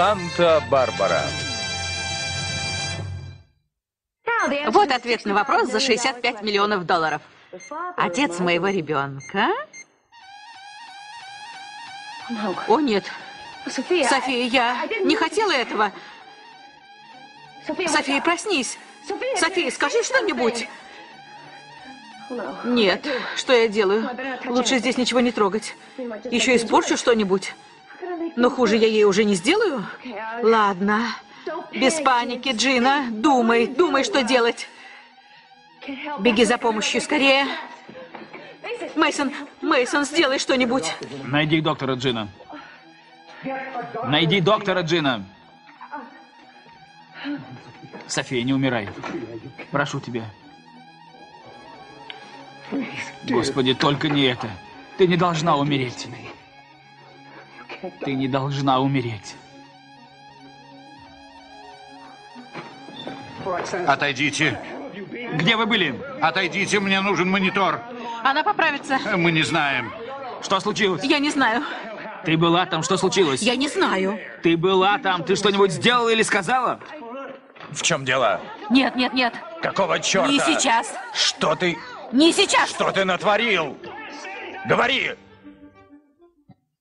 Санта-Барбара. Вот ответ на вопрос за 65 миллионов долларов. Отец моего ребенка... О, нет. София, я не хотела этого. София, проснись. София, скажи что-нибудь. Нет, что я делаю? Лучше здесь ничего не трогать. Еще испорчу что-нибудь. Но хуже я ей уже не сделаю. Ладно. Без паники, Джина. Думай, думай, что делать. Беги за помощью, скорее. Мейсон, Мейсон, сделай что-нибудь. Найди доктора Джина. Найди доктора Джина. София, не умирай. Прошу тебя. Господи, только не это. Ты не должна умереть. Ты не должна умереть. Отойдите. Где вы были? Отойдите, мне нужен монитор. Она поправится. Мы не знаем. Что случилось? Я не знаю. Ты была там, что случилось? Я не знаю. Ты была там, ты что-нибудь сделала или сказала? В чем дело? Нет, нет, нет. Какого черта? Не сейчас. Что ты... Не сейчас. Что ты натворил? Говори!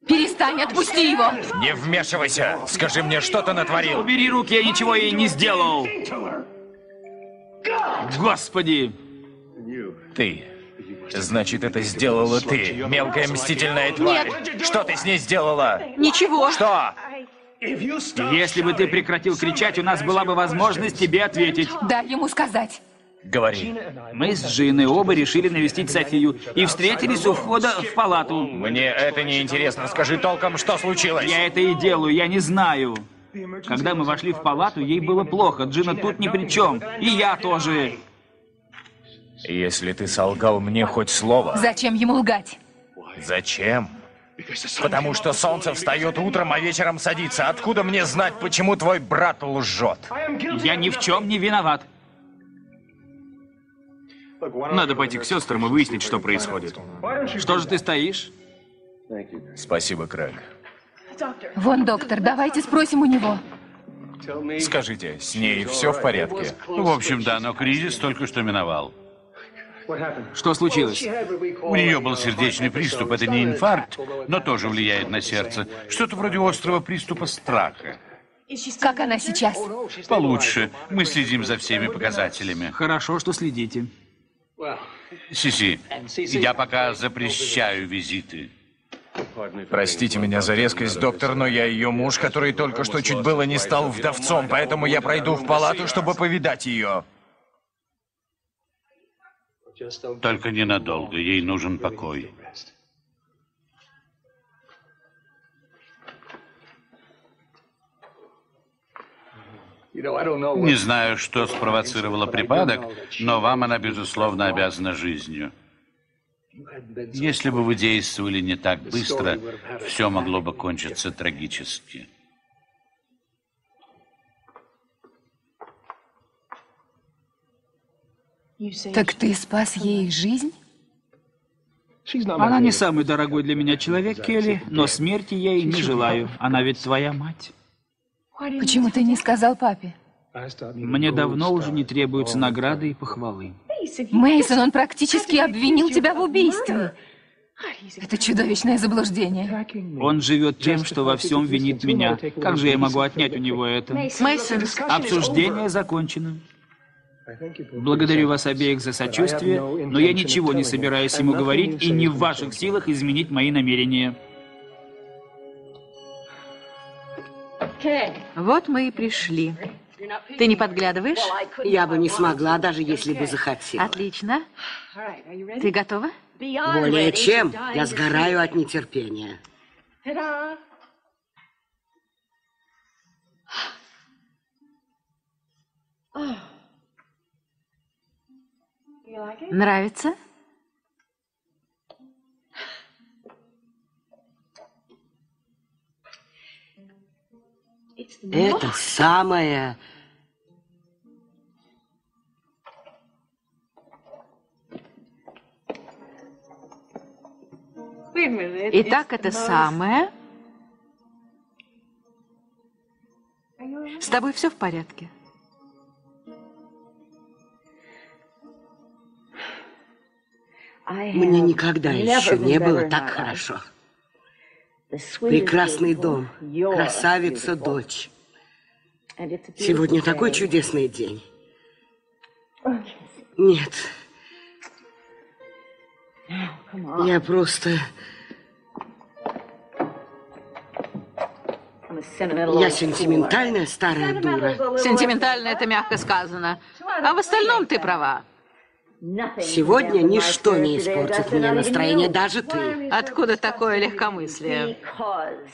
Перестань, отпусти его. Не вмешивайся. Скажи мне, что ты натворил? Убери руки, я ничего ей не сделал. Господи! Ты. Значит, это сделала ты, мелкая мстительная тварь. Что ты с ней сделала? Ничего. Что? Если бы ты прекратил кричать, у нас была бы возможность тебе ответить. Дай ему сказать. Говори. Мы с Джиной оба решили навестить Софию и встретились у входа в палату. Мне это не интересно. Скажи толком, что случилось. Я это и делаю, я не знаю. Когда мы вошли в палату, ей было плохо. Джина тут ни при чем. И я тоже. Если ты солгал мне хоть слово... Зачем ему лгать? Зачем? Потому что солнце встает утром, а вечером садится. Откуда мне знать, почему твой брат лжет? Я ни в чем не виноват. Надо пойти к сестрам и выяснить, что происходит. Что же ты стоишь? Спасибо, Крэг. Вон, доктор, давайте спросим у него. Скажите, с ней все в порядке? В общем, да, но кризис только что миновал. Что случилось? У нее был сердечный приступ. Это не инфаркт, но тоже влияет на сердце. Что-то вроде острого приступа страха. Как она сейчас? Получше. Мы следим за всеми показателями. Хорошо, что следите. Сиси, я пока запрещаю визиты. Простите меня за резкость, доктор, но я ее муж, который только что чуть было не стал вдовцом, поэтому я пройду в палату, чтобы повидать ее. Только ненадолго. Ей нужен покой. Не знаю, что спровоцировало припадок, но вам она, безусловно, обязана жизнью. Если бы вы действовали не так быстро, все могло бы кончиться трагически. Так ты спас ей жизнь? Она не самый дорогой для меня человек, Келли, но смерти я ей не желаю. Она ведь твоя мать. Почему ты не сказал папе? Мне давно уже не требуются награды и похвалы. Мейсон, он практически обвинил тебя в убийстве. Это чудовищное заблуждение. Он живет тем, что во всем винит меня. Как же я могу отнять у него это? Мейсон, Обсуждение закончено. Благодарю вас обеих за сочувствие, но я ничего не собираюсь ему говорить, и не в ваших силах изменить мои намерения. Вот мы и пришли. Ты не подглядываешь? Я бы не смогла, даже если бы захотела. Отлично. Ты готова? Более чем. Я сгораю от нетерпения. Нравится? Это самое... Итак, это самое... С тобой все в порядке? Мне никогда еще не было так хорошо. Прекрасный дом, красавица дочь. Сегодня такой чудесный день. Нет. Я просто... Я сентиментальная старая дура. Сентиментально это мягко сказано. А в остальном ты права. Сегодня ничто не испортит мне настроение, даже ты. Откуда такое легкомыслие?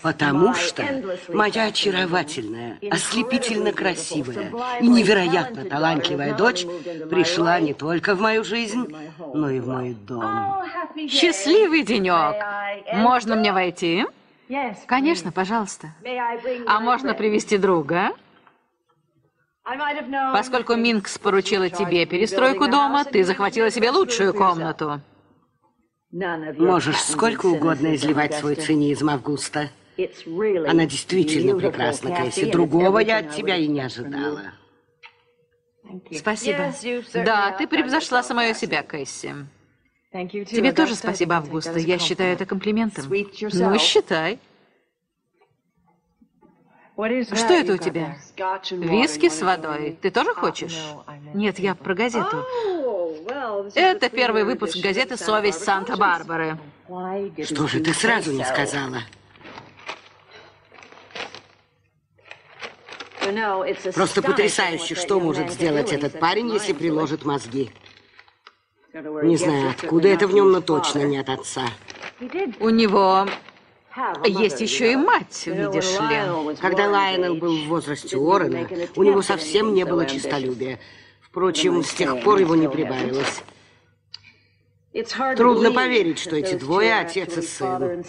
Потому что моя очаровательная, ослепительно красивая и невероятно талантливая дочь пришла не только в мою жизнь, но и в мой дом. Счастливый денек. Можно мне войти? Конечно, пожалуйста. А можно привести друга? Поскольку Минкс поручила тебе перестройку дома, ты захватила себе лучшую комнату. Можешь сколько угодно изливать свой цинизм, Августа. Она действительно прекрасна, Кэсси. Другого я от тебя и не ожидала. Спасибо. Да, ты превзошла самое себя, Кэсси. Тебе тоже спасибо, Августа. Я считаю это комплиментом. Ну, считай. Что это у тебя? Виски с водой. Ты тоже хочешь? Нет, я про газету. Это первый выпуск газеты «Совесть Санта-Барбары». Что же ты сразу не сказала? Просто потрясающе, что может сделать этот парень, если приложит мозги. Не знаю, откуда это в нем, но точно не от отца. У него есть еще и мать, видишь ли. Когда Лайонел был в возрасте Уоррена, у него совсем не было честолюбия. Впрочем, с тех пор его не прибавилось. Трудно поверить, что эти двое отец и сын.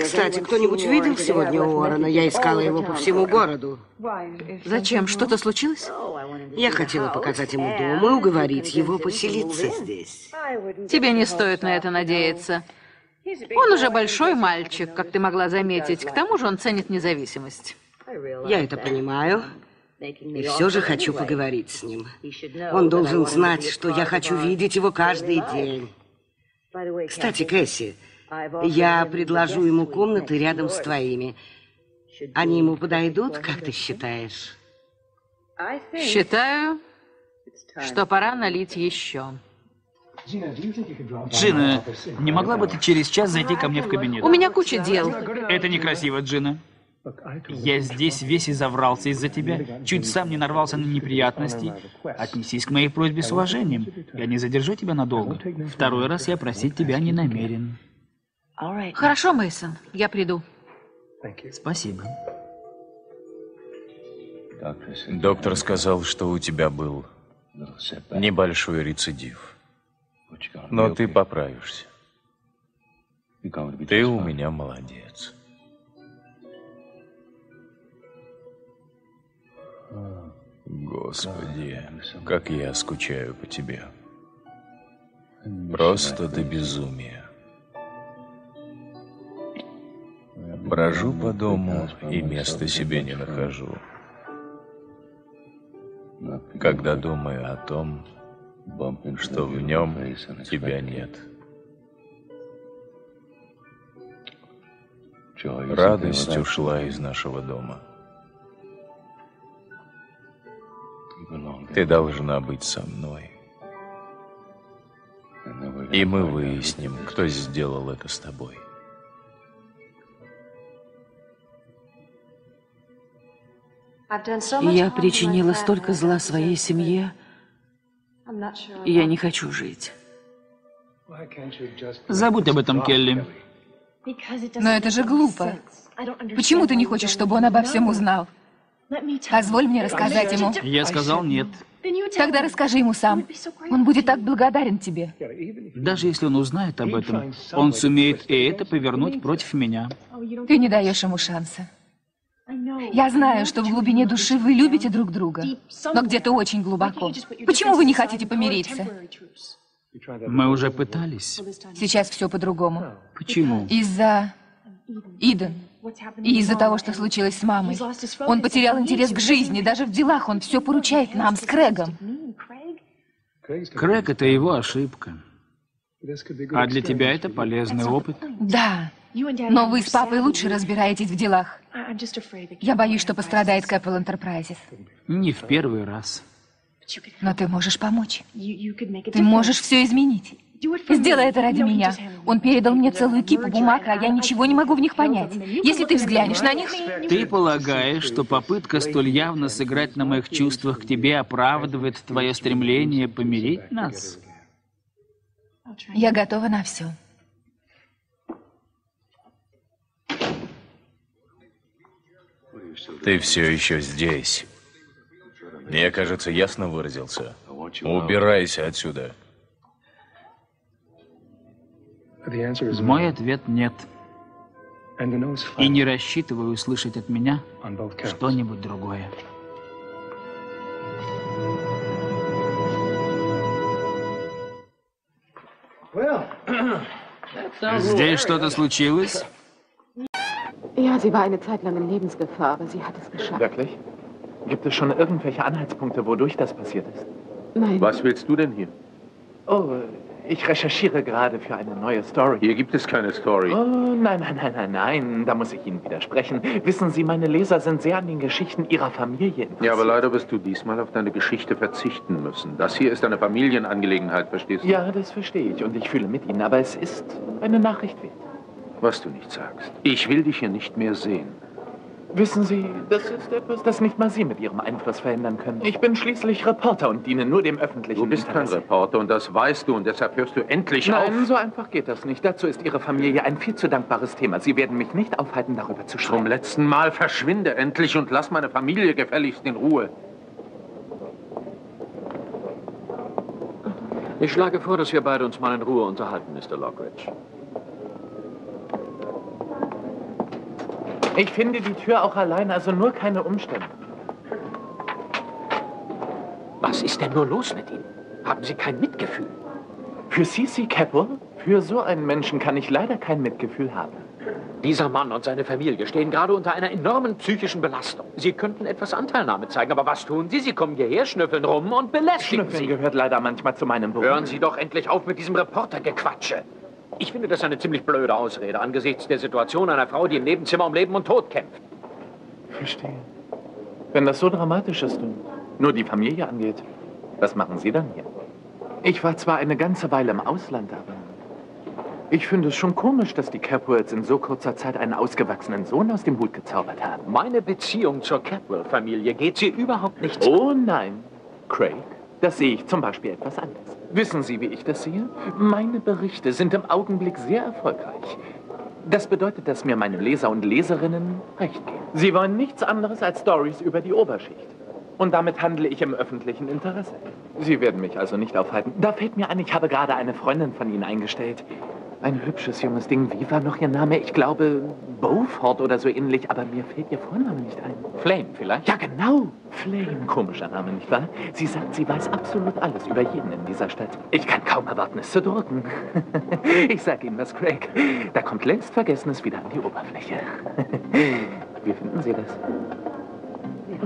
Кстати, кто-нибудь видел сегодня Уоррена? Я искала его по всему городу. Зачем? Что-то случилось? Я хотела показать ему дом и уговорить его поселиться здесь. Тебе не стоит на это надеяться. Он уже большой мальчик, как ты могла заметить. К тому же он ценит независимость. Я это понимаю. И все же хочу поговорить с ним. Он должен знать, что я хочу видеть его каждый день. Кстати, Кэсси, я предложу ему комнаты рядом с твоими. Они ему подойдут, как ты считаешь? Считаю, что пора налить еще. Джина, не могла бы ты через час зайти ко мне в кабинет? У меня куча дел. Это некрасиво, Джина. Я здесь весь изоврался из-за тебя, чуть сам не нарвался на неприятности. Отнесись к моей просьбе с уважением. Я не задержу тебя надолго. Второй раз я просить тебя не намерен. Хорошо, Мейсон, я приду. Спасибо. Доктор сказал, что у тебя был небольшой рецидив. Но ты поправишься. Ты у меня молодец. Господи, как я скучаю по тебе. Просто до безумия. Брожу по дому и места себе не нахожу. Когда думаю о том, что в нем тебя нет. Радость ушла из нашего дома. Ты должна быть со мной. И мы выясним, кто сделал это с тобой. Я причинила столько зла своей семье. Я не хочу жить. Забудь об этом, Келли. Но это же глупо. Почему ты не хочешь, чтобы он обо всем узнал? Позволь мне рассказать ему. Я сказал нет. Тогда расскажи ему сам. Он будет так благодарен тебе. Даже если он узнает об этом, он сумеет и это повернуть против меня. Ты не даешь ему шанса. Я знаю, что в глубине души вы любите друг друга, но где-то очень глубоко. Почему вы не хотите помириться? Мы уже пытались. Сейчас все по-другому. Почему? Из-за Иден. И из-за того, что случилось с мамой, он потерял интерес к жизни. Даже в делах он все поручает нам с Крэгом. Крэг — это его ошибка. А для тебя это полезный опыт. Да, но вы с папой лучше разбираетесь в делах. Я боюсь, что пострадает Capital Enterprises. Не в первый раз. Но ты можешь помочь. Ты можешь все изменить. Сделай это ради меня. Он передал мне целую кипу бумаг, а я ничего не могу в них понять. Если ты взглянешь на них... Ты полагаешь, что попытка столь явно сыграть на моих чувствах к тебе оправдывает твое стремление помирить нас? Я готова на все. Ты все еще здесь. Я, кажется, ясно выразился. Убирайся отсюда. Мой ответ — нет. И не рассчитываю услышать от меня что-нибудь другое. Здесь что-то случилось? Ja, sie war eine Zeit lang in Lebensgefahr, aber sie hat es geschafft. Wirklich? Gibt es schon irgendwelche Anhaltspunkte, wodurch das passiert ist? Nein. Was willst du denn hier? Oh, ich recherchiere gerade für eine neue Story. Hier gibt es keine Story. Oh, nein, nein, nein, nein, nein, da muss ich Ihnen widersprechen. Wissen Sie, meine Leser sind sehr an den Geschichten Ihrer Familie interessiert. Ja, aber leider wirst du diesmal auf deine Geschichte verzichten müssen. Das hier ist eine Familienangelegenheit, verstehst du? Ja, das verstehe ich und ich fühle mit Ihnen, aber es ist eine Nachricht wert. Was du nicht sagst. Ich will dich hier nicht mehr sehen. Wissen Sie, das ist etwas, das nicht mal Sie mit Ihrem Einfluss verhindern können. Ich bin schließlich Reporter und diene nur dem öffentlichen Du bist kein Interesse. Reporter und das weißt du und deshalb hörst du endlich auf. Nein, so einfach geht das nicht. Dazu ist Ihre Familie ein viel zu dankbares Thema. Sie werden mich nicht aufhalten, darüber zu Zum schreiben. letzten Mal verschwinde endlich und lass meine Familie gefälligst in Ruhe. Ich schlage vor, dass wir beide uns mal in Ruhe unterhalten, Mr. Lockridge. Ich finde die Tür auch allein, also nur keine Umstände. Was ist denn nur los mit Ihnen? Haben Sie kein Mitgefühl? Für C.C. Keppel? Für so einen Menschen kann ich leider kein Mitgefühl haben. Dieser Mann und seine Familie stehen gerade unter einer enormen psychischen Belastung. Sie könnten etwas Anteilnahme zeigen, aber was tun Sie? Sie kommen hierher, schnüffeln rum und belästigen Schnüffeln Sie. gehört leider manchmal zu meinem Beruf. Hören Sie doch endlich auf mit diesem Reportergequatsche. Ich finde das eine ziemlich blöde Ausrede angesichts der Situation einer Frau, die im Nebenzimmer um Leben und Tod kämpft. Verstehe. Wenn das so dramatisch ist und nur die Familie angeht, was machen Sie dann hier? Ich war zwar eine ganze Weile im Ausland, aber ich finde es schon komisch, dass die Capwells in so kurzer Zeit einen ausgewachsenen Sohn aus dem Hut gezaubert haben. Meine Beziehung zur Capwell-Familie geht Sie überhaupt nichts an. Oh nein, Craig, das sehe ich zum Beispiel etwas anders. Wissen Sie, wie ich das sehe? Meine Berichte sind im Augenblick sehr erfolgreich. Das bedeutet, dass mir meine Leser und Leserinnen recht geben. Sie wollen nichts anderes als Stories über die Oberschicht. Und damit handle ich im öffentlichen Interesse. Sie werden mich also nicht aufhalten. Da fällt mir ein, ich habe gerade eine Freundin von Ihnen eingestellt. Ein hübsches junges Ding. Wie war noch Ihr Name? Ich glaube Beaufort oder so ähnlich, aber mir fällt Ihr Vorname nicht ein. Flame vielleicht? Ja, genau. Flame. Komischer Name, nicht wahr? Sie sagt, sie weiß absolut alles über jeden in dieser Stadt. Ich kann kaum erwarten, es zu drucken. Ich sag Ihnen was, Craig. Da kommt längst Vergessenes wieder an die Oberfläche. Wie finden Sie das?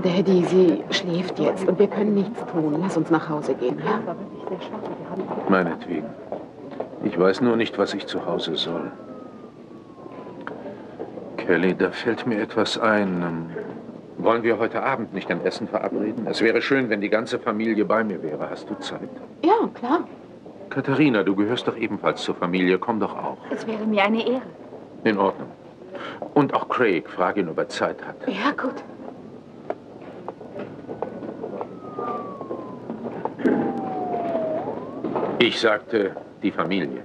Daddy, sie schläft jetzt und wir können nichts tun. Lass uns nach Hause gehen, ja? Meinetwegen. Ich weiß nur nicht, was ich zu Hause soll. Kelly, da fällt mir etwas ein. Ähm, Wollen wir heute Abend nicht ein Essen verabreden? Es wäre schön, wenn die ganze Familie bei mir wäre. Hast du Zeit? Ja, klar. Katharina, du gehörst doch ebenfalls zur Familie. Komm doch auch. Es wäre mir eine Ehre. In Ordnung. Und auch Craig, frag ihn, ob er Zeit hat. Ja, gut. Ich sagte die Familie.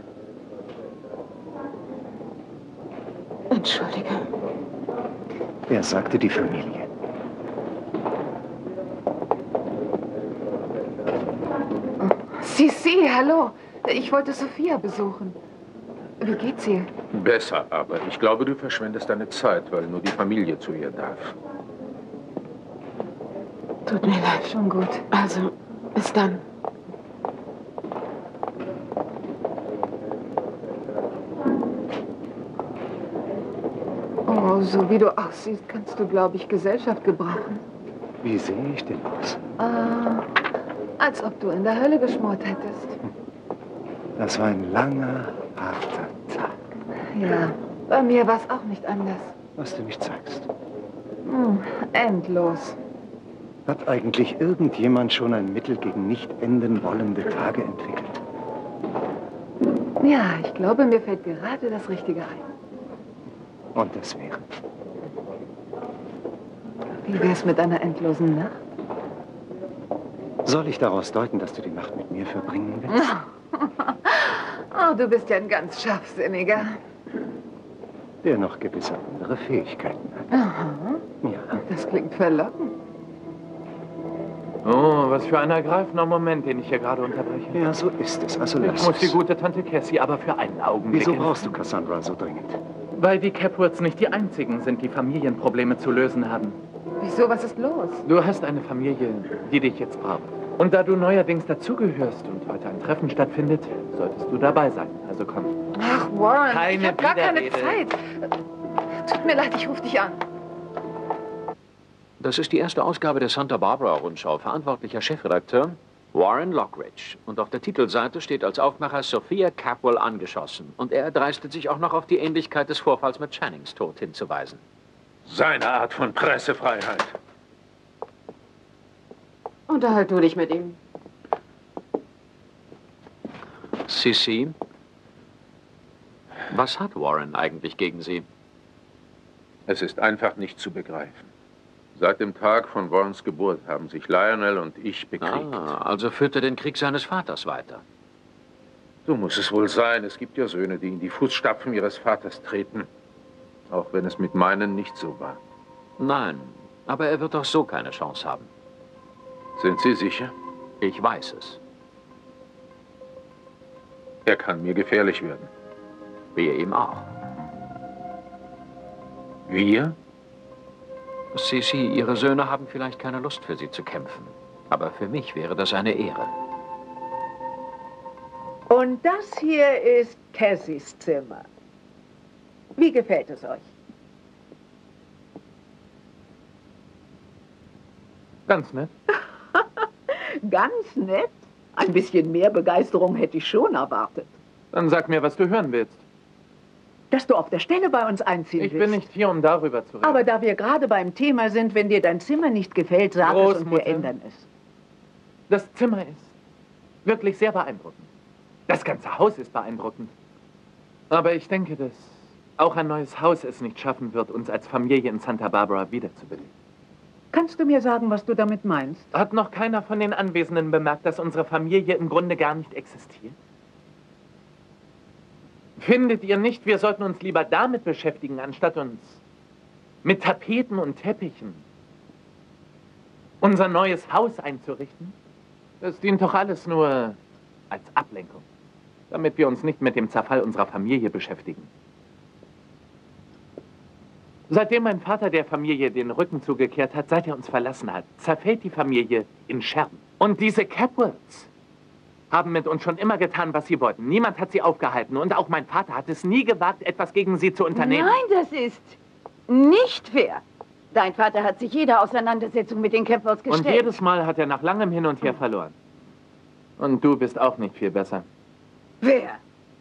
Entschuldige. Er sagte die Familie. Sisi, hallo. Ich wollte Sophia besuchen. Wie geht's ihr? Besser, aber ich glaube, du verschwendest deine Zeit, weil nur die Familie zu ihr darf. Tut mir leid. Schon gut. Also, bis dann. So wie du aussiehst, kannst du, glaube ich, Gesellschaft gebrauchen. Wie sehe ich denn aus? Ah, als ob du in der Hölle geschmort hättest. Das war ein langer, harter Tag. Ja, bei mir war es auch nicht anders. Was du nicht sagst. Hm, endlos. Hat eigentlich irgendjemand schon ein Mittel gegen nicht enden wollende Tage entwickelt? Ja, ich glaube, mir fällt gerade das Richtige ein. Und das wäre? Wie wär's mit einer endlosen Nacht? Soll ich daraus deuten, dass du die Nacht mit mir verbringen willst? oh, du bist ja ein ganz scharfsinniger. Der noch gewisse andere Fähigkeiten hat. Aha. Ja. Das klingt verlockend. Oh, was für ein ergreifender Moment, den ich hier gerade unterbreche. Ja, so ist es. Also Ich lass muss die es. gute Tante Cassie aber für einen Augenblick... Wieso brauchst du Cassandra so dringend? Weil die Capworths nicht die einzigen sind, die Familienprobleme zu lösen haben. Wieso, was ist los? Du hast eine Familie, die dich jetzt braucht. Und da du neuerdings dazugehörst und heute ein Treffen stattfindet, solltest du dabei sein. Also komm. Ach, Warren, Keine ich habe gar keine. Zeit. Tut mir leid, ich rufe dich an. Das ist die erste Ausgabe der Santa Barbara Rundschau. Verantwortlicher Chefredakteur Warren Lockridge. Und auf der Titelseite steht als Aufmacher Sophia Capwell angeschossen. Und er dreistet sich auch noch auf die Ähnlichkeit des Vorfalls mit Channings Tod hinzuweisen. Seine Art von Pressefreiheit. Unterhalt du dich mit ihm. Sissy, was hat Warren eigentlich gegen Sie? Es ist einfach nicht zu begreifen. Seit dem Tag von Warrens Geburt haben sich Lionel und ich bekriegt. Ah, also führt er den Krieg seines Vaters weiter. So muss es wohl sein. Es gibt ja Söhne, die in die Fußstapfen ihres Vaters treten. Auch wenn es mit meinen nicht so war. Nein, aber er wird doch so keine Chance haben. Sind Sie sicher? Ich weiß es. Er kann mir gefährlich werden. Wir ihm auch. Wir? Sissy, Ihre Söhne haben vielleicht keine Lust für Sie zu kämpfen. Aber für mich wäre das eine Ehre. Und das hier ist Cassies Zimmer. Wie gefällt es euch? Ganz nett. Ganz nett. Ein bisschen mehr Begeisterung hätte ich schon erwartet. Dann sag mir, was du hören willst. Dass du auf der Stelle bei uns einziehen Ich willst. bin nicht hier, um darüber zu reden. Aber da wir gerade beim Thema sind, wenn dir dein Zimmer nicht gefällt, sag es und wir Großmutter. ändern es. Das Zimmer ist wirklich sehr beeindruckend. Das ganze Haus ist beeindruckend. Aber ich denke, dass auch ein neues Haus es nicht schaffen wird, uns als Familie in Santa Barbara wiederzubeleben. Kannst du mir sagen, was du damit meinst? Hat noch keiner von den Anwesenden bemerkt, dass unsere Familie im Grunde gar nicht existiert? Findet ihr nicht, wir sollten uns lieber damit beschäftigen, anstatt uns mit Tapeten und Teppichen unser neues Haus einzurichten? Das dient doch alles nur als Ablenkung, damit wir uns nicht mit dem Zerfall unserer Familie beschäftigen. Seitdem mein Vater der Familie den Rücken zugekehrt hat, seit er uns verlassen hat, zerfällt die Familie in Scherben. Und diese Capwells haben mit uns schon immer getan, was sie wollten. Niemand hat sie aufgehalten und auch mein Vater hat es nie gewagt, etwas gegen sie zu unternehmen. Nein, das ist nicht fair. Dein Vater hat sich jeder Auseinandersetzung mit den Und gestellt. jedes Mal hat er nach langem Hin und Her verloren. Und du bist auch nicht viel besser. Wer?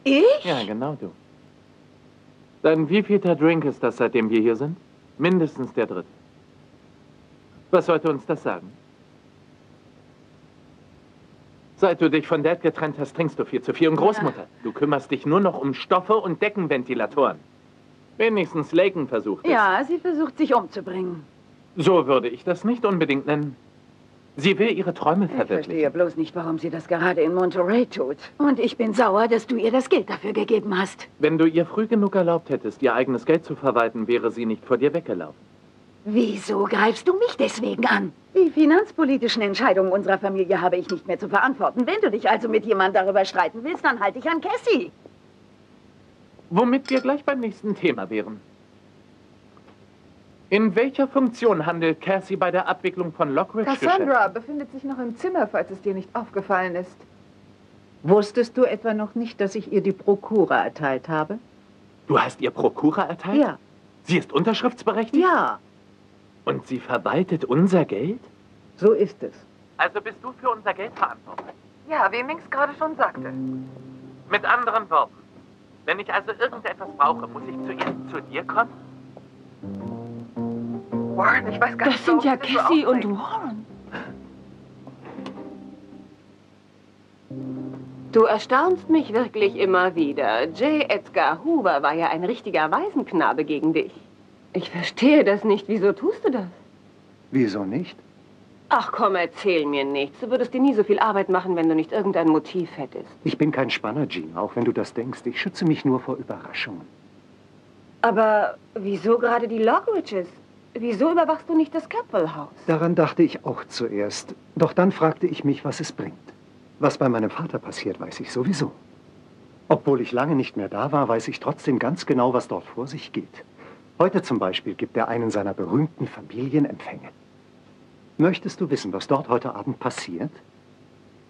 Ich? Ja, genau du. Dein wievielter Drink ist das, seitdem wir hier sind? Mindestens der dritte. Was sollte uns das sagen? Seit du dich von Dad getrennt hast, trinkst du viel zu viel. Und Großmutter, du kümmerst dich nur noch um Stoffe und Deckenventilatoren. Wenigstens Laken versucht es. Ja, sie versucht sich umzubringen. So würde ich das nicht unbedingt nennen. Sie will ihre Träume Ich verwirklichen. verstehe bloß nicht, warum sie das gerade in Monterey tut. Und ich bin sauer, dass du ihr das Geld dafür gegeben hast. Wenn du ihr früh genug erlaubt hättest, ihr eigenes Geld zu verwalten, wäre sie nicht vor dir weggelaufen. Wieso greifst du mich deswegen an? Die finanzpolitischen Entscheidungen unserer Familie habe ich nicht mehr zu verantworten. Wenn du dich also mit jemandem darüber streiten willst, dann halte ich an Cassie. Womit wir gleich beim nächsten Thema wären. In welcher Funktion handelt Cassie bei der Abwicklung von Lockridge Cassandra befindet sich noch im Zimmer, falls es dir nicht aufgefallen ist. Wusstest du etwa noch nicht, dass ich ihr die Prokura erteilt habe? Du hast ihr Prokura erteilt? Ja. Sie ist unterschriftsberechtigt? Ja. Und sie verwaltet unser Geld? So ist es. Also bist du für unser Geld verantwortlich? Ja, wie Minx gerade schon sagte. Mit anderen Worten, wenn ich also irgendetwas brauche, muss ich zuerst zu dir kommen? Warren, ich weiß gar Das nicht, sind warum ja Cassie und. Warren. Du erstaunst mich wirklich immer wieder. J. Edgar Hoover war ja ein richtiger Waisenknabe gegen dich. Ich verstehe das nicht. Wieso tust du das? Wieso nicht? Ach komm, erzähl mir nichts. Du würdest dir nie so viel Arbeit machen, wenn du nicht irgendein Motiv hättest. Ich bin kein Spanner, Jean, auch wenn du das denkst. Ich schütze mich nur vor Überraschungen. Aber wieso gerade die Lockridges? Wieso überwachst du nicht das Capwell House? Daran dachte ich auch zuerst. Doch dann fragte ich mich, was es bringt. Was bei meinem Vater passiert, weiß ich sowieso. Obwohl ich lange nicht mehr da war, weiß ich trotzdem ganz genau, was dort vor sich geht. Heute zum Beispiel gibt er einen seiner berühmten Familienempfänge. Möchtest du wissen, was dort heute Abend passiert?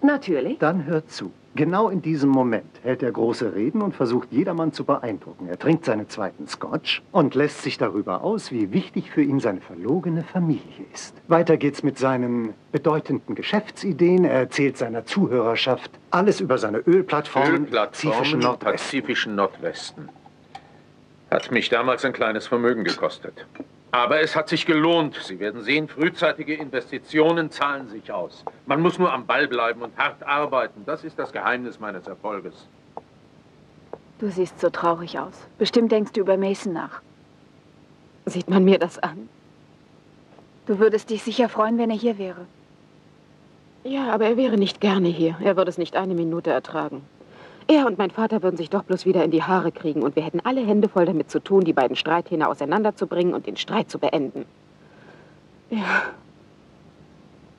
Natürlich. Dann hör zu. Genau in diesem Moment hält er große Reden und versucht jedermann zu beeindrucken. Er trinkt seinen zweiten Scotch und lässt sich darüber aus, wie wichtig für ihn seine verlogene Familie ist. Weiter geht's mit seinen bedeutenden Geschäftsideen. Er erzählt seiner Zuhörerschaft alles über seine Ölplattformen im Ölplattformen pazifischen im Nordwesten. Pazifischen Nordwesten. Hat mich damals ein kleines Vermögen gekostet. Aber es hat sich gelohnt. Sie werden sehen, frühzeitige Investitionen zahlen sich aus. Man muss nur am Ball bleiben und hart arbeiten. Das ist das Geheimnis meines Erfolges. Du siehst so traurig aus. Bestimmt denkst du über Mason nach. Sieht man mir das an? Du würdest dich sicher freuen, wenn er hier wäre. Ja, aber er wäre nicht gerne hier. Er würde es nicht eine Minute ertragen. Er und mein Vater würden sich doch bloß wieder in die Haare kriegen und wir hätten alle Hände voll damit zu tun, die beiden Streithähne auseinanderzubringen und den Streit zu beenden. Ja.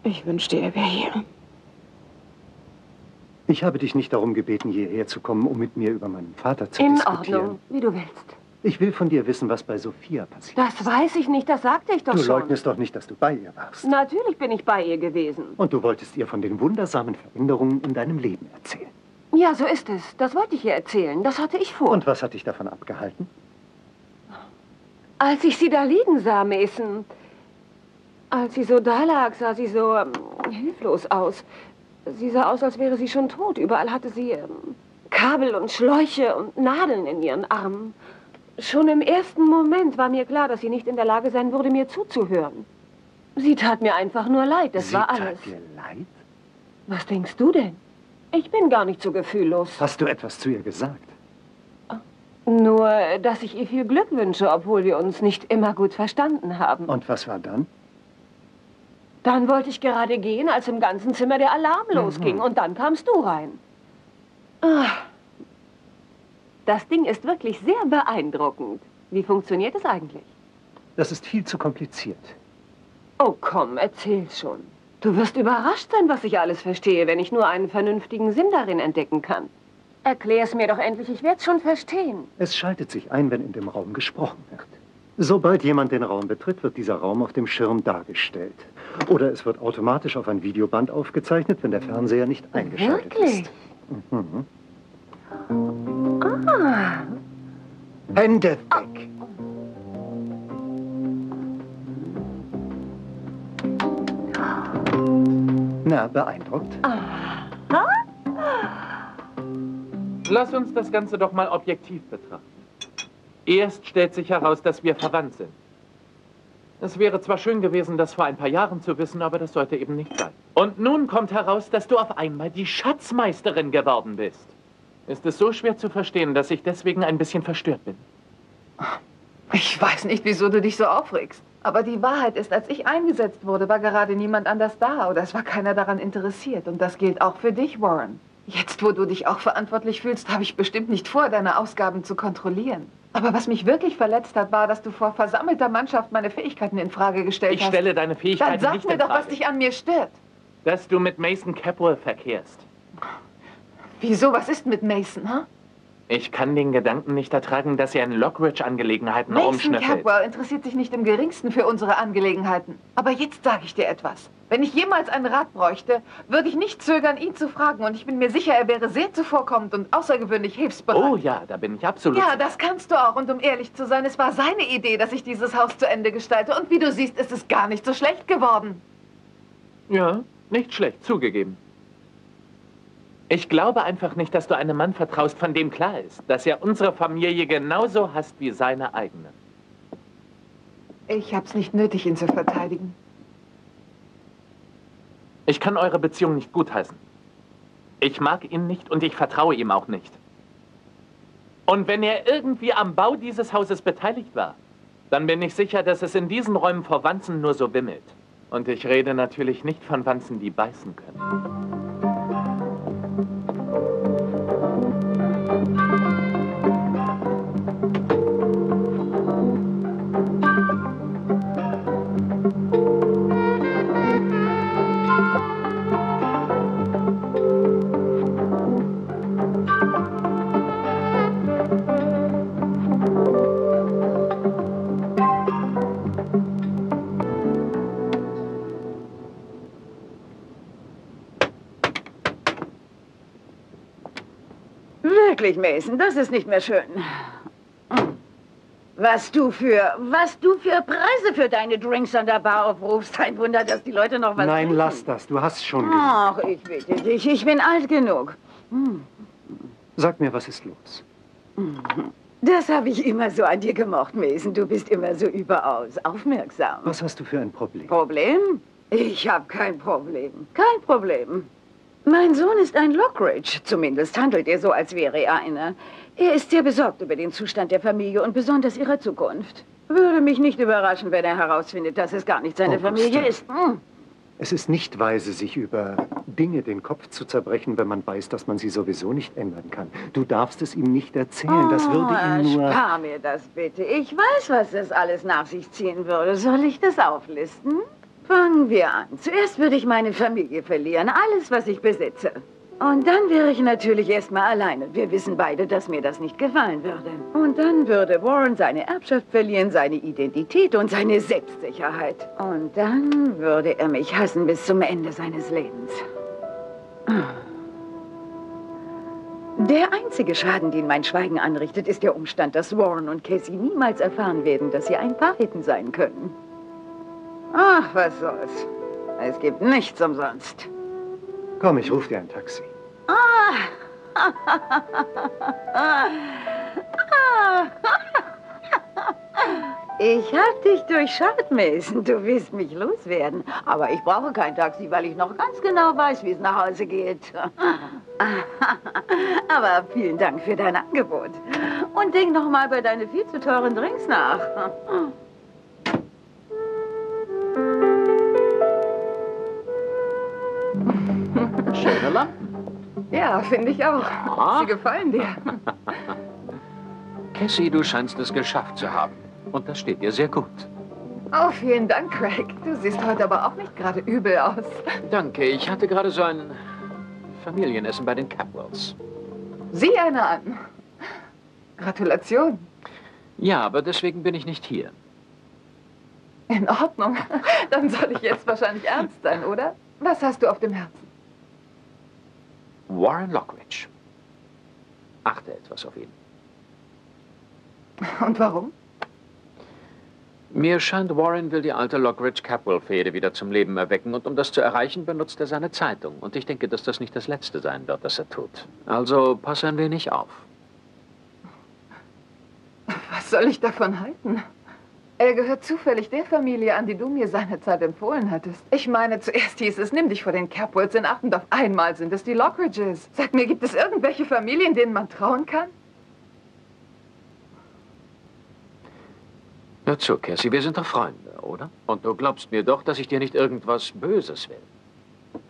Ich wünschte, er wäre hier. Ich habe dich nicht darum gebeten, hierher zu kommen, um mit mir über meinen Vater zu In diskutieren. Ordnung, wie du willst. Ich will von dir wissen, was bei Sophia passiert. Das weiß ich nicht, das sagte ich doch du schon. leugnest doch nicht, dass du bei ihr warst. Natürlich bin ich bei ihr gewesen. Und du wolltest ihr von den wundersamen Veränderungen in deinem Leben erzählen. Ja, so ist es. Das wollte ich ihr erzählen. Das hatte ich vor. Und was hat dich davon abgehalten? Als ich sie da liegen sah, Mason, als sie so da lag, sah sie so ähm, hilflos aus. Sie sah aus, als wäre sie schon tot. Überall hatte sie ähm, Kabel und Schläuche und Nadeln in ihren Armen. Schon im ersten Moment war mir klar, dass sie nicht in der Lage sein würde, mir zuzuhören. Sie tat mir einfach nur leid, das Sie war tat alles. dir leid? Was denkst du denn? Ich bin gar nicht so gefühllos. Hast du etwas zu ihr gesagt? Nur, dass ich ihr viel Glück wünsche, obwohl wir uns nicht immer gut verstanden haben. Und was war dann? Dann wollte ich gerade gehen, als im ganzen Zimmer der Alarm losging. Und dann kamst du rein. Ah. Das Ding ist wirklich sehr beeindruckend. Wie funktioniert es eigentlich? Das ist viel zu kompliziert. Oh, komm, erzähl's schon. Du wirst überrascht sein, was ich alles verstehe, wenn ich nur einen vernünftigen Sinn darin entdecken kann. Erklär's mir doch endlich, ich werd's schon verstehen. Es schaltet sich ein, wenn in dem Raum gesprochen wird. Sobald jemand den Raum betritt, wird dieser Raum auf dem Schirm dargestellt. Oder es wird automatisch auf ein Videoband aufgezeichnet, wenn der Fernseher nicht eingeschaltet Wirklich? ist. Mhm. Ah. Hände weg! Na, beeindruckt? Lass uns das Ganze doch mal objektiv betrachten. Erst stellt sich heraus, dass wir verwandt sind. Es wäre zwar schön gewesen, das vor ein paar Jahren zu wissen, aber das sollte eben nicht sein. Und nun kommt heraus, dass du auf einmal die Schatzmeisterin geworden bist. Ist es so schwer zu verstehen, dass ich deswegen ein bisschen verstört bin? Ich weiß nicht, wieso du dich so aufregst. Aber die Wahrheit ist, als ich eingesetzt wurde, war gerade niemand anders da oder es war keiner daran interessiert. Und das gilt auch für dich, Warren. Jetzt, wo du dich auch verantwortlich fühlst, habe ich bestimmt nicht vor, deine Ausgaben zu kontrollieren. Aber was mich wirklich verletzt hat, war, dass du vor versammelter Mannschaft meine Fähigkeiten in Frage gestellt Ich hast. stelle deine Fähigkeiten Dann sag nicht mir doch, was dich an mir stört. Dass du mit Mason Capwell verkehrst. Wieso? Was ist mit Mason, ha? Ich kann den Gedanken nicht ertragen, dass er in Lockridge-Angelegenheiten Mason rumschnüffelt. Capwell interessiert sich nicht im geringsten für unsere Angelegenheiten. Aber jetzt sage ich dir etwas. Wenn ich jemals einen Rat bräuchte, würde ich nicht zögern, ihn zu fragen. Und ich bin mir sicher, er wäre sehr zuvorkommend und außergewöhnlich hilfsbereit. Oh ja, da bin ich absolut. Ja, das kannst du auch. Und um ehrlich zu sein, es war seine Idee, dass ich dieses Haus zu Ende gestalte. Und wie du siehst, ist es gar nicht so schlecht geworden. Ja, nicht schlecht, zugegeben. Ich glaube einfach nicht, dass du einem Mann vertraust, von dem klar ist, dass er unsere Familie genauso hasst wie seine eigene. Ich hab's nicht nötig, ihn zu verteidigen. Ich kann eure Beziehung nicht gutheißen. Ich mag ihn nicht und ich vertraue ihm auch nicht. Und wenn er irgendwie am Bau dieses Hauses beteiligt war, dann bin ich sicher, dass es in diesen Räumen vor Wanzen nur so wimmelt. Und ich rede natürlich nicht von Wanzen, die beißen können. Mason, das ist nicht mehr schön. Was du für, was du für Preise für deine Drinks an der Bar aufrufst. Ein Wunder, dass die Leute noch was Nein, trinken. lass das. Du hast schon genug. Ach, ich bitte dich, ich bin alt genug. Hm. Sag mir, was ist los? Das habe ich immer so an dir gemocht, Mason. Du bist immer so überaus aufmerksam. Was hast du für ein Problem? Problem? Ich habe kein Problem. Kein Problem. Mein Sohn ist ein Lockridge. Zumindest handelt er so, als wäre er einer. Er ist sehr besorgt über den Zustand der Familie und besonders ihrer Zukunft. Würde mich nicht überraschen, wenn er herausfindet, dass es gar nicht seine Augusta. Familie ist. Hm. Es ist nicht weise, sich über Dinge den Kopf zu zerbrechen, wenn man weiß, dass man sie sowieso nicht ändern kann. Du darfst es ihm nicht erzählen. Das würde Oh, ihn nur... Spar mir das bitte. Ich weiß, was das alles nach sich ziehen würde. Soll ich das auflisten? Fangen wir an. Zuerst würde ich meine Familie verlieren, alles, was ich besitze. Und dann wäre ich natürlich erstmal alleine. Wir wissen beide, dass mir das nicht gefallen würde. Und dann würde Warren seine Erbschaft verlieren, seine Identität und seine Selbstsicherheit. Und dann würde er mich hassen bis zum Ende seines Lebens. Der einzige Schaden, den mein Schweigen anrichtet, ist der Umstand, dass Warren und Cassie niemals erfahren werden, dass sie ein Paar hätten sein können. Ach, was soll's. Es gibt nichts umsonst. Komm, ich rufe dir ein Taxi. Ah! Ich hab dich durchschaut, Mason. Du willst mich loswerden. Aber ich brauche kein Taxi, weil ich noch ganz genau weiß, wie es nach Hause geht. Aber vielen Dank für dein Angebot. Und denk noch mal bei deinen viel zu teuren Drinks nach. Schöne Lampen. Ja, finde ich auch. Ja. Sie gefallen dir. Cassie, du scheinst es geschafft zu haben. Und das steht dir sehr gut. Oh, vielen Dank, Craig. Du siehst heute aber auch nicht gerade übel aus. Danke, ich hatte gerade so ein Familienessen bei den Capwells. Sieh einer an. Gratulation. Ja, aber deswegen bin ich nicht hier. In Ordnung. Dann soll ich jetzt wahrscheinlich ernst sein, oder? Was hast du auf dem Herzen? Warren Lockridge. Achte etwas auf ihn. Und warum? Mir scheint, Warren will die alte Lockridge-Capwell-Fehde wieder zum Leben erwecken und um das zu erreichen, benutzt er seine Zeitung. Und ich denke, dass das nicht das Letzte sein wird, das er tut. Also pass ein wenig auf. Was soll ich davon halten? Er gehört zufällig der Familie an, die du mir seinerzeit empfohlen hattest. Ich meine, zuerst hieß es, nimm dich vor den Capwells in Acht und auf einmal sind es die Lockridges. Sag mir, gibt es irgendwelche Familien, denen man trauen kann? Hör zu, Cassie, wir sind doch Freunde, oder? Und du glaubst mir doch, dass ich dir nicht irgendwas Böses will.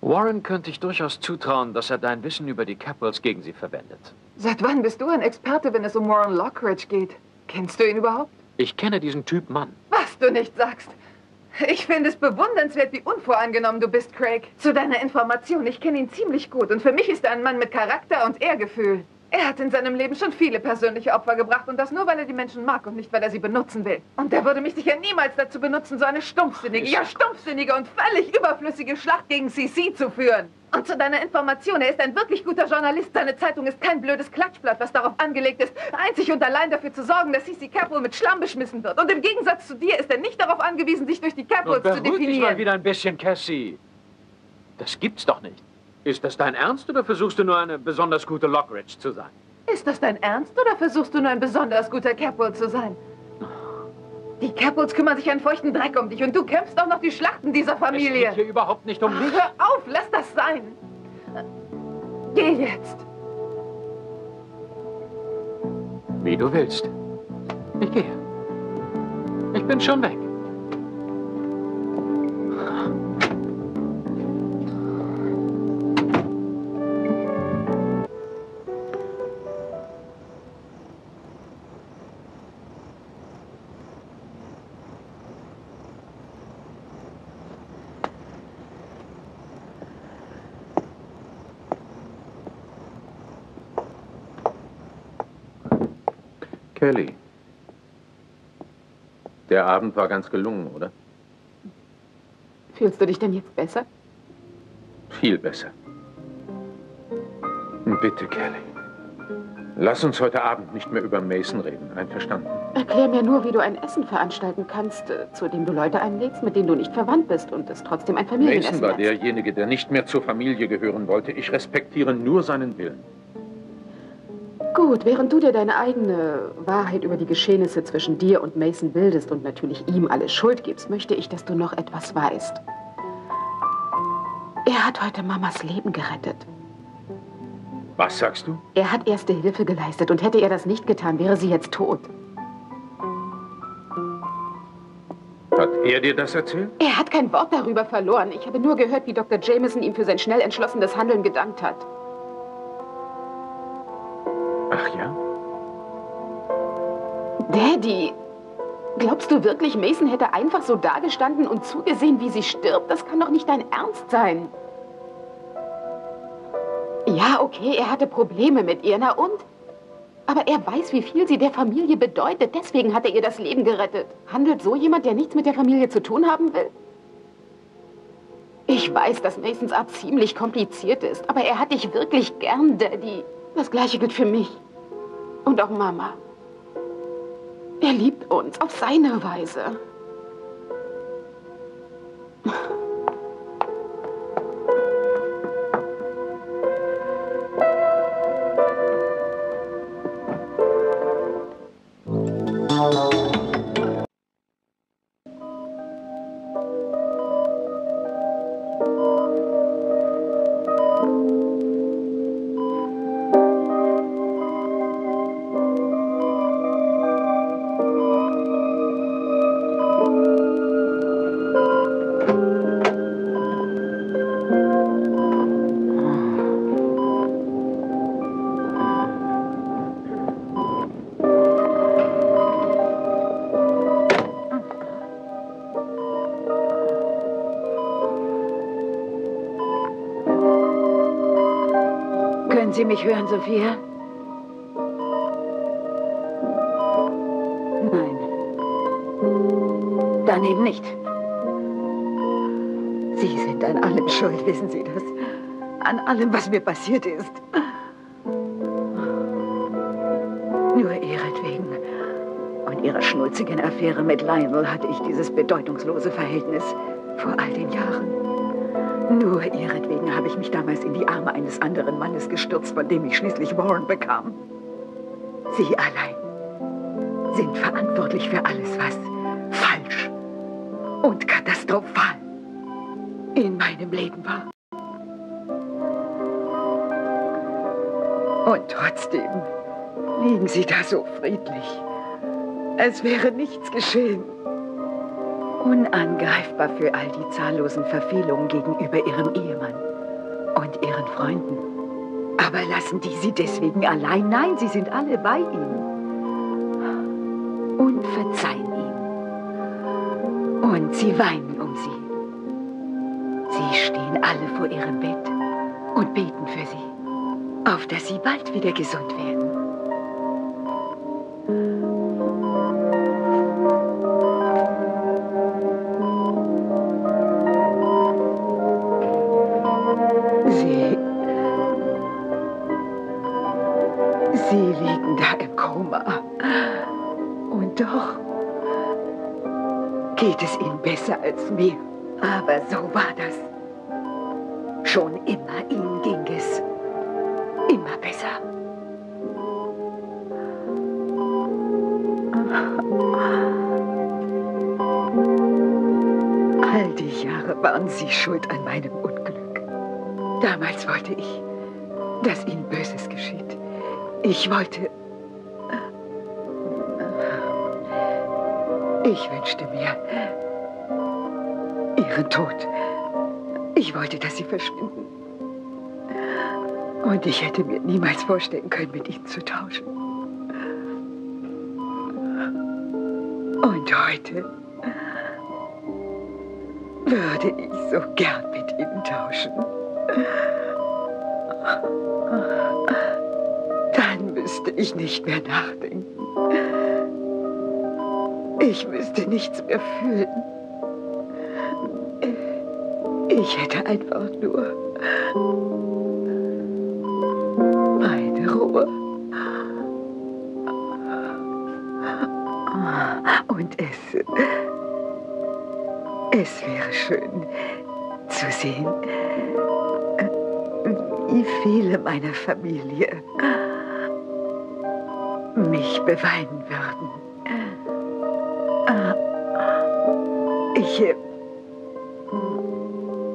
Warren könnte ich durchaus zutrauen, dass er dein Wissen über die Capwells gegen sie verwendet. Seit wann bist du ein Experte, wenn es um Warren Lockridge geht? Kennst du ihn überhaupt? Ich kenne diesen Typ Mann. Was du nicht sagst. Ich finde es bewundernswert, wie unvoreingenommen du bist, Craig. Zu deiner Information, ich kenne ihn ziemlich gut und für mich ist er ein Mann mit Charakter und Ehrgefühl. Er hat in seinem Leben schon viele persönliche Opfer gebracht und das nur, weil er die Menschen mag und nicht, weil er sie benutzen will. Und er würde mich sicher niemals dazu benutzen, so eine stumpfsinnige, ja stumpfsinnige und völlig überflüssige Schlacht gegen CC zu führen. Und zu deiner Information, er ist ein wirklich guter Journalist. Seine Zeitung ist kein blödes Klatschblatt, was darauf angelegt ist, einzig und allein dafür zu sorgen, dass CC Capwell mit Schlamm beschmissen wird. Und im Gegensatz zu dir ist er nicht darauf angewiesen, sich durch die Capwells zu Beruhig dich mal definieren. wieder ein bisschen, Cassie. Das gibt's doch nicht. Ist das dein Ernst oder versuchst du nur eine besonders gute Lockridge zu sein? Ist das dein Ernst oder versuchst du nur ein besonders guter Capwell zu sein? Die Capwells kümmern sich einen feuchten Dreck um dich und du kämpfst auch noch die Schlachten dieser Familie. Es geht hier überhaupt nicht um mich. Hör auf, lass das sein. Geh jetzt. Wie du willst. Ich gehe. Ich bin schon weg. Der Abend war ganz gelungen, oder? Fühlst du dich denn jetzt besser? Viel besser. Bitte, Kelly. Lass uns heute Abend nicht mehr über Mason reden. Einverstanden? Erklär mir nur, wie du ein Essen veranstalten kannst, äh, zu dem du Leute einlädst, mit denen du nicht verwandt bist und es trotzdem ein Familienessen Mason war derjenige, der nicht mehr zur Familie gehören wollte. Ich respektiere nur seinen Willen. Gut, während du dir deine eigene Wahrheit über die Geschehnisse zwischen dir und Mason bildest und natürlich ihm alle Schuld gibst, möchte ich, dass du noch etwas weißt. Er hat heute Mamas Leben gerettet. Was sagst du? Er hat erste Hilfe geleistet und hätte er das nicht getan, wäre sie jetzt tot. Hat er dir das erzählt? Er hat kein Wort darüber verloren. Ich habe nur gehört, wie Dr. Jameson ihm für sein schnell entschlossenes Handeln gedankt hat. Daddy, glaubst du wirklich, Mason hätte einfach so dagestanden und zugesehen, wie sie stirbt? Das kann doch nicht dein Ernst sein. Ja, okay, er hatte Probleme mit ihr, na und? Aber er weiß, wie viel sie der Familie bedeutet. Deswegen hat er ihr das Leben gerettet. Handelt so jemand, der nichts mit der Familie zu tun haben will? Ich weiß, dass Masons Art ziemlich kompliziert ist, aber er hat dich wirklich gern, Daddy. Das gleiche gilt für mich. Und auch Mama. Er liebt uns auf seine Weise. Sie mich hören, Sophia? Nein. Dann eben nicht. Sie sind an allem schuld, wissen Sie das? An allem, was mir passiert ist. Nur ihretwegen und ihrer schnulzigen Affäre mit Lionel hatte ich dieses bedeutungslose Verhältnis vor all den Jahren. Nur ihretwegen habe ich mich damals in die Arme eines anderen Mannes gestürzt, von dem ich schließlich Warren bekam. Sie allein sind verantwortlich für alles, was falsch und katastrophal in meinem Leben war. Und trotzdem liegen Sie da so friedlich, als wäre nichts geschehen. Unangreifbar für all die zahllosen Verfehlungen gegenüber Ihrem Ehemann und Ihren Freunden. Aber lassen die Sie deswegen allein? Nein, Sie sind alle bei ihm. Und verzeihen ihm. Und Sie weinen um Sie. Sie stehen alle vor Ihrem Bett und beten für Sie. Auf dass Sie bald wieder gesund werden. Geht es Ihnen besser als mir. Aber so war das. Schon immer Ihnen ging es immer besser. All die Jahre waren Sie schuld an meinem Unglück. Damals wollte ich, dass Ihnen Böses geschieht. Ich wollte... Ich wünschte mir Ihren Tod. Ich wollte, dass Sie verschwinden. Und ich hätte mir niemals vorstellen können, mit Ihnen zu tauschen. Und heute würde ich so gern mit Ihnen tauschen. Dann müsste ich nicht mehr nachdenken. Ich müsste nichts mehr fühlen. Ich hätte einfach nur meine Ruhe. Und es, es wäre schön zu sehen, wie viele meiner Familie mich beweinen würden. Ich,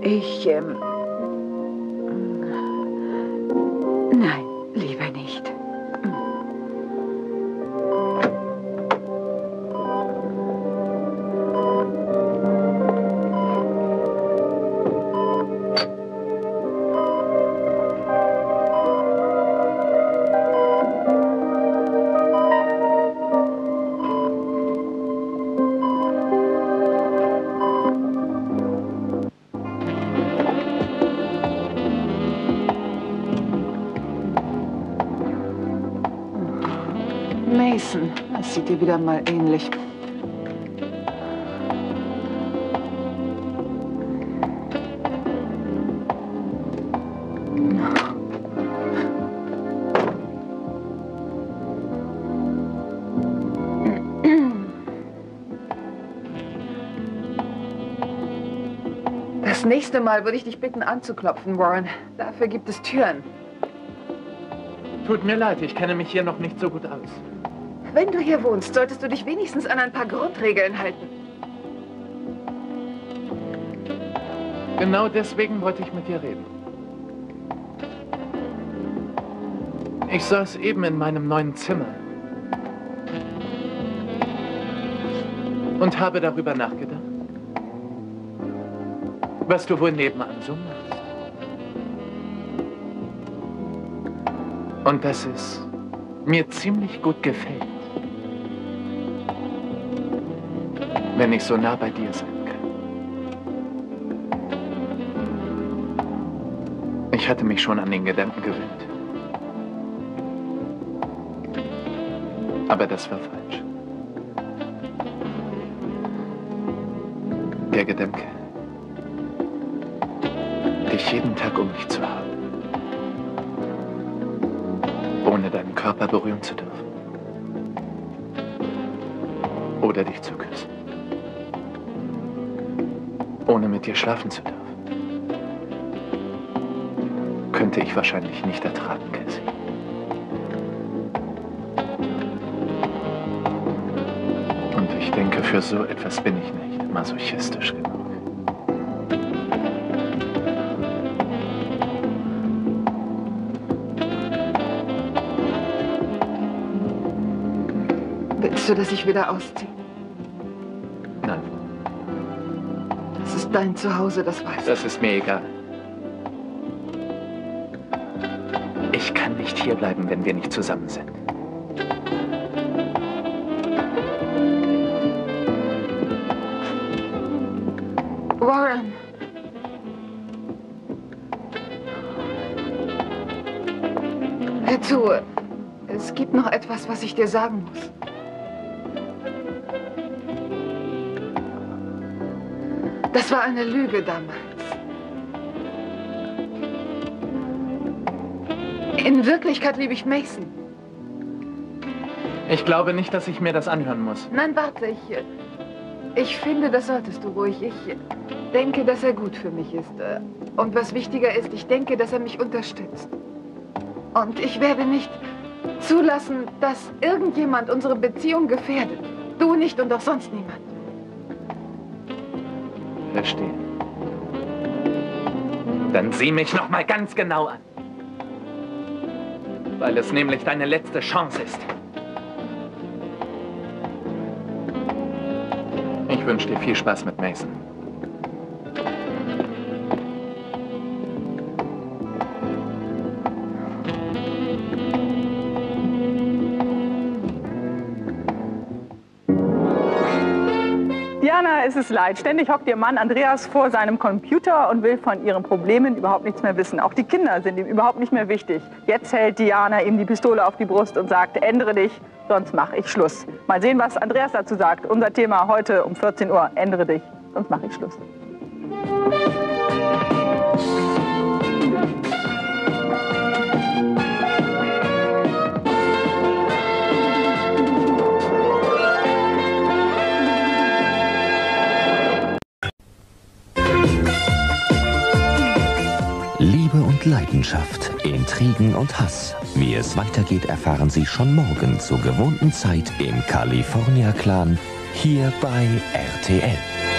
ich, wieder mal ähnlich. Das nächste Mal würde ich dich bitten anzuklopfen, Warren. Dafür gibt es Türen. Tut mir leid, ich kenne mich hier noch nicht so gut aus. Wenn du hier wohnst, solltest du dich wenigstens an ein paar Grundregeln halten. Genau deswegen wollte ich mit dir reden. Ich saß eben in meinem neuen Zimmer und habe darüber nachgedacht, was du wohl nebenan so machst. Und dass es mir ziemlich gut gefällt, wenn ich so nah bei dir sein kann. Ich hatte mich schon an den Gedanken gewöhnt. Aber das war falsch. Der Gedanke, dich jeden Tag um mich zu haben, ohne deinen Körper berühren zu dürfen. Oder dich zu Ohne mit dir schlafen zu dürfen. Könnte ich wahrscheinlich nicht ertragen, Cassie. Und ich denke, für so etwas bin ich nicht masochistisch genug. Willst du, dass ich wieder ausziehe? Ist dein Zuhause, das weißt das ist mir egal. Ich kann nicht hierbleiben, wenn wir nicht zusammen sind. Warren. Hör zu, es gibt noch etwas, was ich dir sagen muss. Das war eine Lüge damals. In Wirklichkeit liebe ich Mason. Ich glaube nicht, dass ich mir das anhören muss. Nein, warte, ich. Ich finde, das solltest du ruhig. Ich denke, dass er gut für mich ist. Und was wichtiger ist, ich denke, dass er mich unterstützt. Und ich werde nicht zulassen, dass irgendjemand unsere Beziehung gefährdet. Du nicht und auch sonst niemand. Verstehe. Dann sieh mich noch mal ganz genau an. Weil es nämlich deine letzte Chance ist. Ich wünsche dir viel Spaß mit Mason. Es leid. Ständig hockt ihr Mann Andreas vor seinem Computer und will von ihren Problemen überhaupt nichts mehr wissen. Auch die Kinder sind ihm überhaupt nicht mehr wichtig. Jetzt hält Diana ihm die Pistole auf die Brust und sagt, ändere dich, sonst mache ich Schluss. Mal sehen, was Andreas dazu sagt. Unser Thema heute um 14 Uhr, ändere dich, sonst mache ich Schluss. Und Leidenschaft, Intrigen und Hass. Wie es weitergeht, erfahren Sie schon morgen zur gewohnten Zeit im California Clan hier bei RTL.